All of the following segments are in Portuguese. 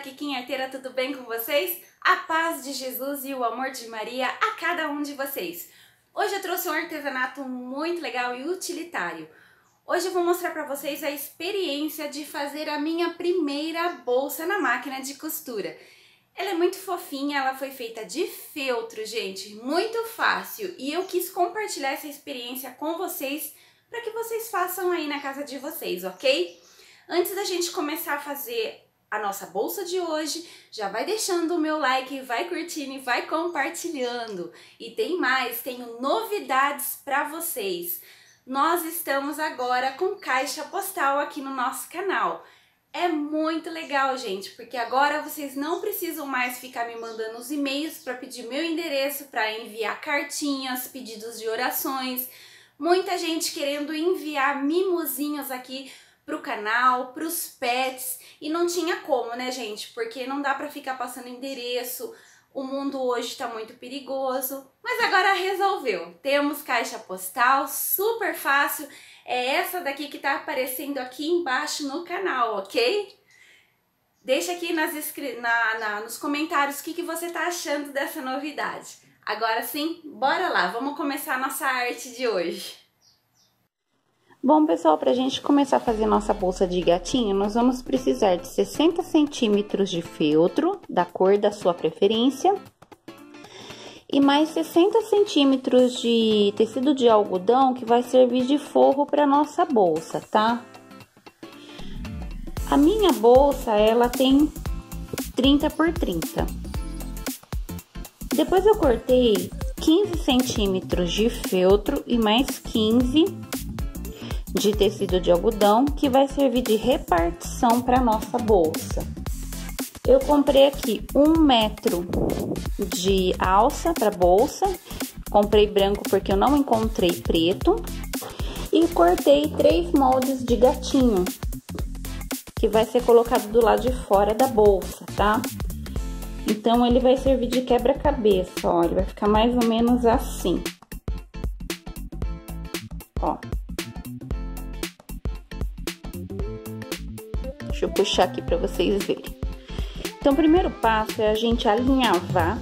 Kikinha Arteira, tudo bem com vocês? A paz de Jesus e o amor de Maria a cada um de vocês. Hoje eu trouxe um artesanato muito legal e utilitário. Hoje eu vou mostrar para vocês a experiência de fazer a minha primeira bolsa na máquina de costura. Ela é muito fofinha, ela foi feita de feltro, gente, muito fácil. E eu quis compartilhar essa experiência com vocês para que vocês façam aí na casa de vocês, ok? Antes da gente começar a fazer a nossa bolsa de hoje, já vai deixando o meu like, vai curtindo e vai compartilhando. E tem mais, tenho novidades para vocês. Nós estamos agora com caixa postal aqui no nosso canal. É muito legal, gente, porque agora vocês não precisam mais ficar me mandando os e-mails para pedir meu endereço para enviar cartinhas, pedidos de orações. Muita gente querendo enviar mimosinhos aqui pro canal, pros pets, e não tinha como, né, gente? Porque não dá pra ficar passando endereço, o mundo hoje tá muito perigoso, mas agora resolveu. Temos caixa postal, super fácil, é essa daqui que tá aparecendo aqui embaixo no canal, ok? Deixa aqui nas, na, na, nos comentários o que, que você tá achando dessa novidade. Agora sim, bora lá, vamos começar a nossa arte de hoje. Bom, pessoal, para a gente começar a fazer nossa bolsa de gatinho, nós vamos precisar de 60 centímetros de feltro, da cor da sua preferência, e mais 60 centímetros de tecido de algodão, que vai servir de forro para nossa bolsa, tá? A minha bolsa, ela tem 30 por 30. Depois eu cortei 15 centímetros de feltro e mais 15 de tecido de algodão que vai servir de repartição para nossa bolsa. Eu comprei aqui um metro de alça para bolsa, comprei branco porque eu não encontrei preto e cortei três moldes de gatinho que vai ser colocado do lado de fora da bolsa, tá? Então ele vai servir de quebra-cabeça, ele vai ficar mais ou menos assim. Ó. Deixa eu puxar aqui para vocês verem. Então, o primeiro passo é a gente alinhavar,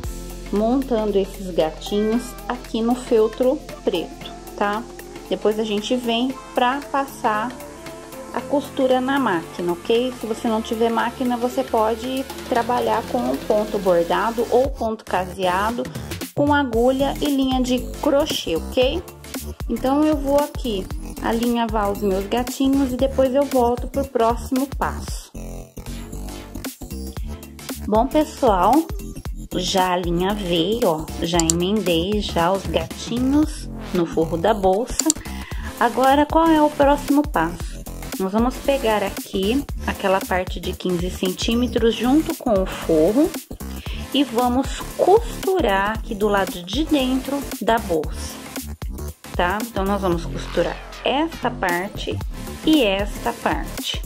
montando esses gatinhos aqui no feltro preto, tá? Depois a gente vem pra passar a costura na máquina, ok? Se você não tiver máquina, você pode trabalhar com ponto bordado ou ponto caseado, com agulha e linha de crochê, ok? Então, eu vou aqui alinhavar os meus gatinhos e depois eu volto pro próximo passo. Bom, pessoal, já alinhavei, ó, já emendei já os gatinhos no forro da bolsa. Agora, qual é o próximo passo? Nós vamos pegar aqui aquela parte de 15 centímetros junto com o forro e vamos costurar aqui do lado de dentro da bolsa, tá? Então, nós vamos costurar esta parte e esta parte.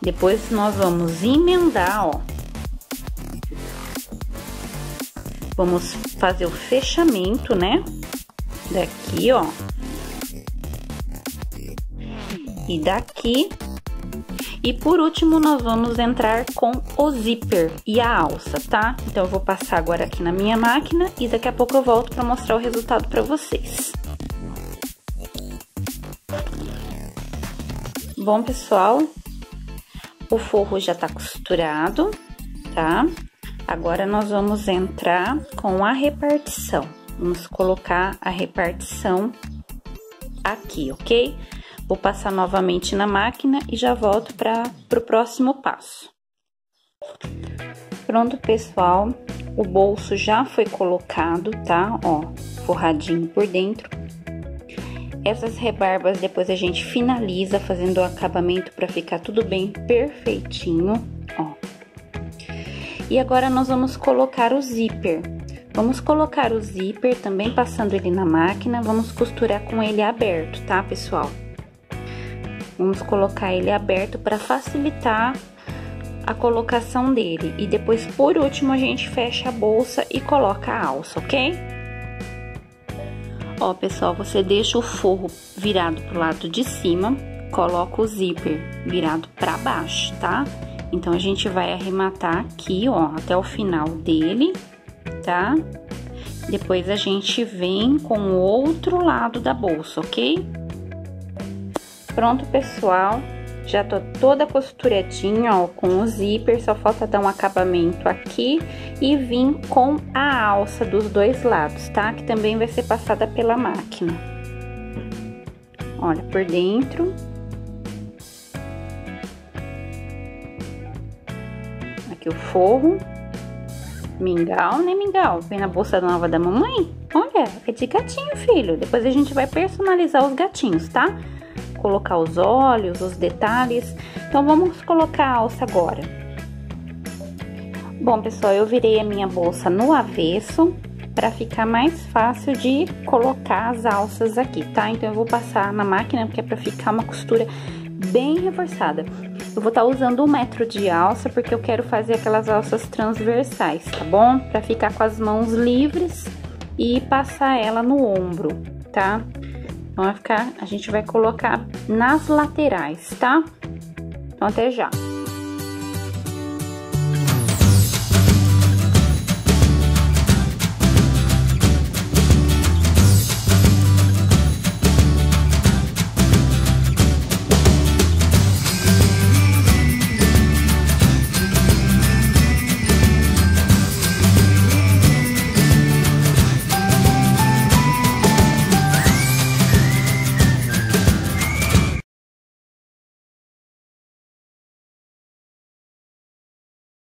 Depois nós vamos emendar, ó. Vamos fazer o fechamento, né? Daqui, ó. E daqui. E por último, nós vamos entrar com o zíper e a alça, tá? Então, eu vou passar agora aqui na minha máquina e daqui a pouco eu volto para mostrar o resultado para vocês. Bom, pessoal, o forro já tá costurado, tá? Agora, nós vamos entrar com a repartição. Vamos colocar a repartição aqui, ok? Vou passar novamente na máquina e já volto para o próximo passo. Pronto, pessoal, o bolso já foi colocado, tá? Ó, forradinho por dentro. Essas rebarbas depois a gente finaliza fazendo o acabamento para ficar tudo bem perfeitinho, ó. E agora nós vamos colocar o zíper. Vamos colocar o zíper também passando ele na máquina, vamos costurar com ele aberto, tá, pessoal? Vamos colocar ele aberto para facilitar a colocação dele. E depois, por último, a gente fecha a bolsa e coloca a alça, ok? Ó, pessoal, você deixa o forro virado pro lado de cima, coloca o zíper virado para baixo, tá? Então, a gente vai arrematar aqui, ó, até o final dele, tá? Depois, a gente vem com o outro lado da bolsa, ok? Pronto, pessoal. Já tô toda costuradinha, ó, com o zíper, só falta dar um acabamento aqui e vir com a alça dos dois lados, tá? Que também vai ser passada pela máquina. Olha, por dentro. Aqui o forro. Mingau, né, mingau? Vem na bolsa nova da mamãe? Olha, é de gatinho, filho. Depois a gente vai personalizar os gatinhos, tá? Colocar os olhos, os detalhes. Então, vamos colocar a alça agora. Bom, pessoal, eu virei a minha bolsa no avesso para ficar mais fácil de colocar as alças aqui, tá? Então, eu vou passar na máquina, porque é para ficar uma costura bem reforçada. Eu vou estar tá usando um metro de alça, porque eu quero fazer aquelas alças transversais, tá bom? Para ficar com as mãos livres e passar ela no ombro, tá? Então, vai ficar, a gente vai colocar nas laterais, tá? Então, até já.